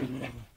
Bismillah.